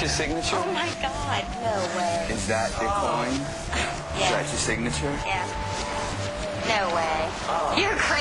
your signature? Oh my God, no way. Is that your coin? Oh. Is that your signature? Yeah. No way. Oh. You're crazy.